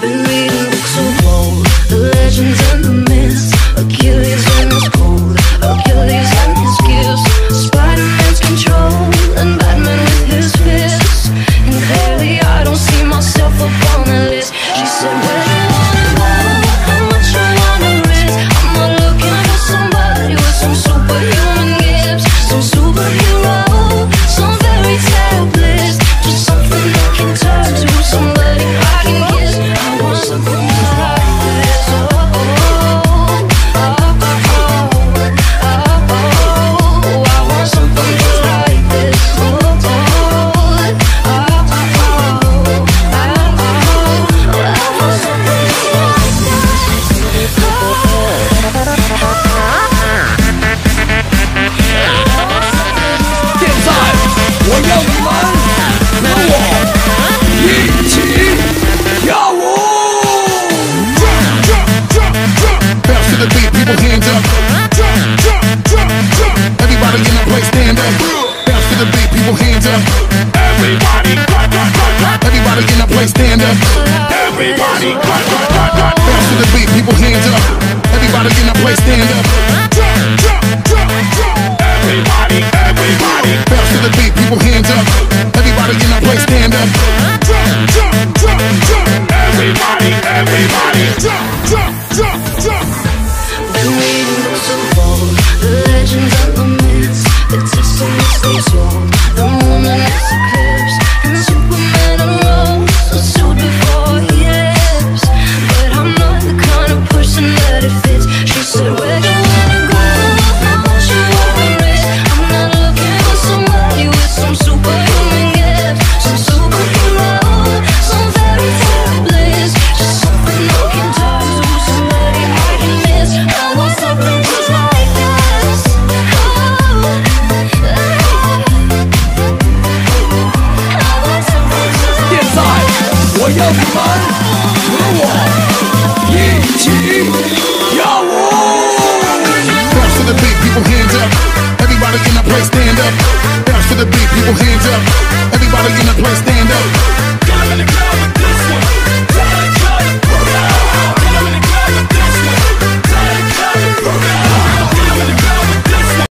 believe. the beat, people hands up. Everybody, clap, clap, clap, clap. Everybody in the place, stand up. Everybody, clap, clap, clap, clap. Bounce to the beat, people hands up. Everybody in the place, stand up. Everybody, everybody. Bounce to the beat, people hands up. Everybody in the place, stand up. Everybody, everybody. jump, jump, jump, jump. Been waiting so long, the legends 只要你们和我